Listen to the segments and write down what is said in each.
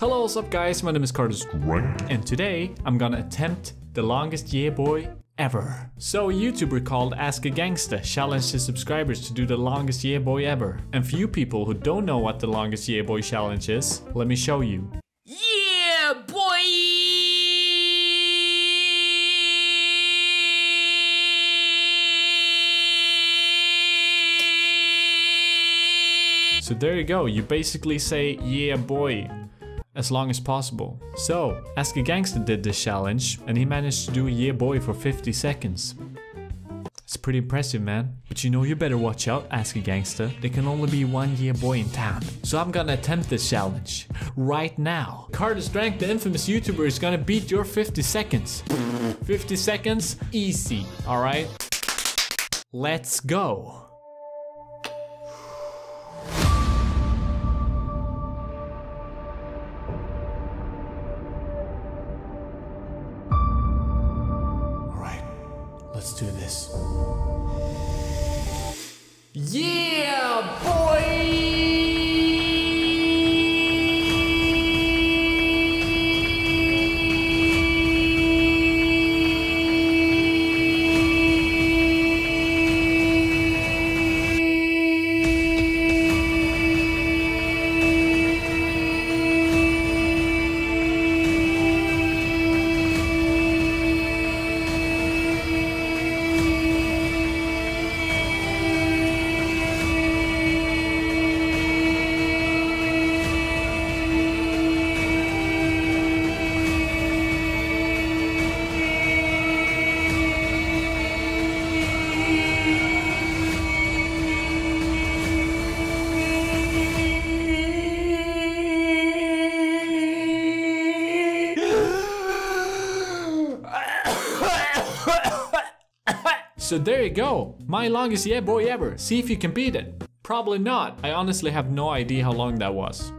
Hello, what's up guys? My name is Karduz Drank. and today I'm gonna attempt the longest yeah boy ever. So a YouTuber called AsKaGangsta challenged his subscribers to do the longest yeah boy ever. And for you people who don't know what the longest yeah boy challenge is, let me show you. Yeah, boy! So there you go, you basically say yeah boy as long as possible. So, AsKaGangsta did this challenge and he managed to do a yeah boy for 50 seconds. It's pretty impressive, man. But you know, you better watch out, AsKaGangsta. There can only be one year boy in town. So I'm gonna attempt this challenge right now. Karduz Drank, the infamous YouTuber, is gonna beat your 50 seconds. 50 seconds, easy, alright? Let's go. Let's do this. Yeah, So there you go, my longest yeah boy ever. See if you can beat it. Probably not. I honestly have no idea how long that was.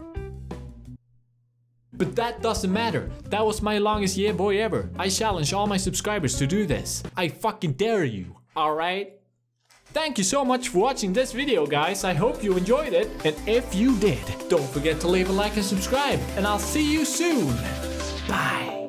But that doesn't matter. That was my longest yeah boy ever. I challenge all my subscribers to do this. I fucking dare you. Alright? Thank you so much for watching this video guys. I hope you enjoyed it. And if you did, don't forget to leave a like and subscribe. And I'll see you soon. Bye.